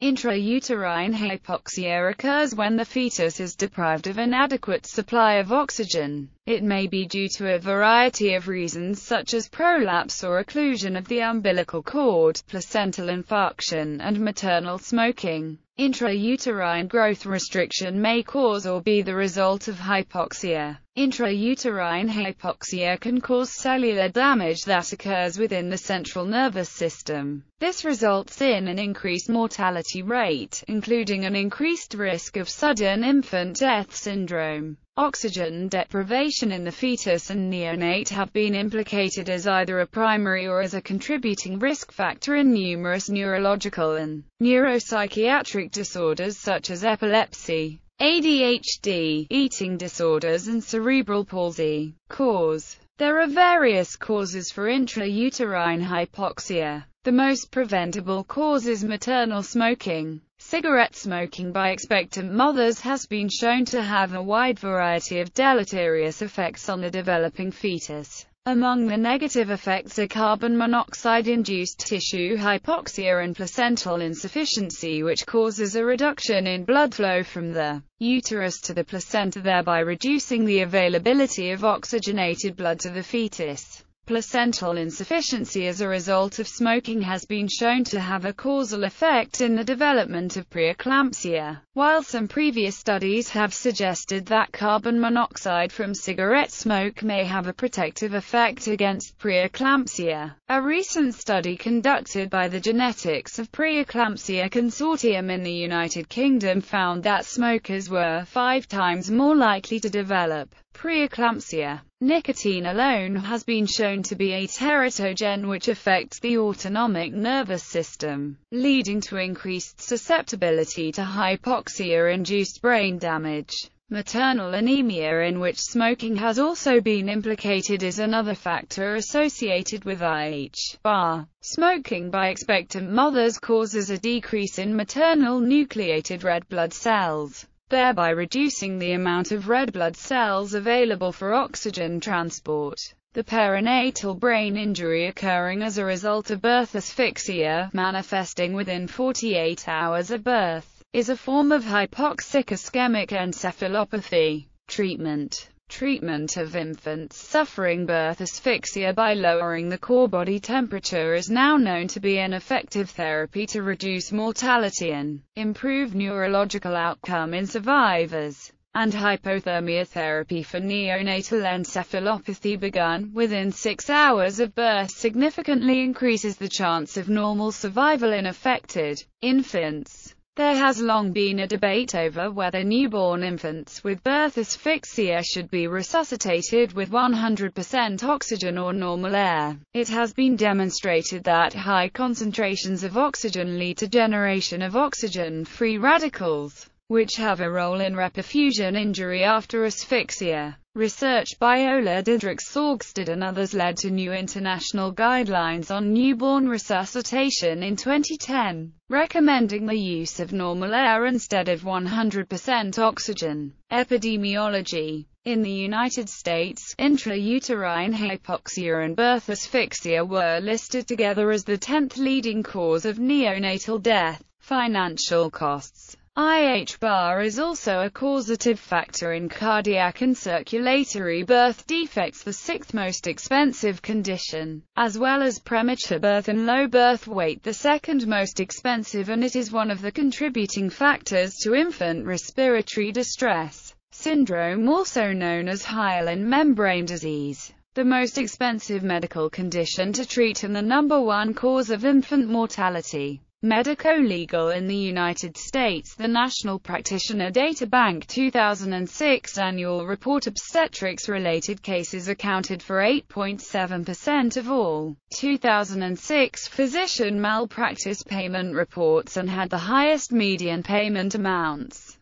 Intrauterine hypoxia occurs when the fetus is deprived of an adequate supply of oxygen. It may be due to a variety of reasons such as prolapse or occlusion of the umbilical cord, placental infarction, and maternal smoking. Intrauterine growth restriction may cause or be the result of hypoxia. Intrauterine hypoxia can cause cellular damage that occurs within the central nervous system. This results in an increased mortality rate, including an increased risk of sudden infant death syndrome. Oxygen deprivation in the fetus and neonate have been implicated as either a primary or as a contributing risk factor in numerous neurological and neuropsychiatric disorders such as epilepsy, ADHD, eating disorders and cerebral palsy. Cause There are various causes for intrauterine hypoxia. The most preventable cause is maternal smoking. Cigarette smoking by expectant mothers has been shown to have a wide variety of deleterious effects on the developing fetus. Among the negative effects are carbon monoxide-induced tissue hypoxia and placental insufficiency which causes a reduction in blood flow from the uterus to the placenta thereby reducing the availability of oxygenated blood to the fetus. Placental insufficiency as a result of smoking has been shown to have a causal effect in the development of preeclampsia, while some previous studies have suggested that carbon monoxide from cigarette smoke may have a protective effect against preeclampsia. A recent study conducted by the Genetics of Preeclampsia Consortium in the United Kingdom found that smokers were five times more likely to develop preeclampsia. Nicotine alone has been shown to be a teratogen which affects the autonomic nervous system, leading to increased susceptibility to hypoxia-induced brain damage. Maternal anemia in which smoking has also been implicated is another factor associated with IH. Bar. Smoking by expectant mothers causes a decrease in maternal nucleated red blood cells thereby reducing the amount of red blood cells available for oxygen transport. The perinatal brain injury occurring as a result of birth asphyxia, manifesting within 48 hours of birth, is a form of hypoxic ischemic encephalopathy. Treatment Treatment of infants suffering birth asphyxia by lowering the core body temperature is now known to be an effective therapy to reduce mortality and improve neurological outcome in survivors and hypothermia therapy for neonatal encephalopathy begun within six hours of birth significantly increases the chance of normal survival in affected infants. There has long been a debate over whether newborn infants with birth asphyxia should be resuscitated with 100% oxygen or normal air. It has been demonstrated that high concentrations of oxygen lead to generation of oxygen-free radicals, which have a role in reperfusion injury after asphyxia. Research by Ola Didrik Saugstad and others led to new international guidelines on newborn resuscitation in 2010, recommending the use of normal air instead of 100% oxygen. Epidemiology in the United States, intrauterine hypoxia and birth asphyxia were listed together as the 10th leading cause of neonatal death. Financial costs IH bar is also a causative factor in cardiac and circulatory birth defects the sixth most expensive condition, as well as premature birth and low birth weight the second most expensive and it is one of the contributing factors to infant respiratory distress syndrome also known as hyaline membrane disease the most expensive medical condition to treat and the number one cause of infant mortality. Medico-legal in the United States The National Practitioner Data Bank 2006 Annual Report Obstetrics-related cases accounted for 8.7% of all 2006 physician malpractice payment reports and had the highest median payment amounts.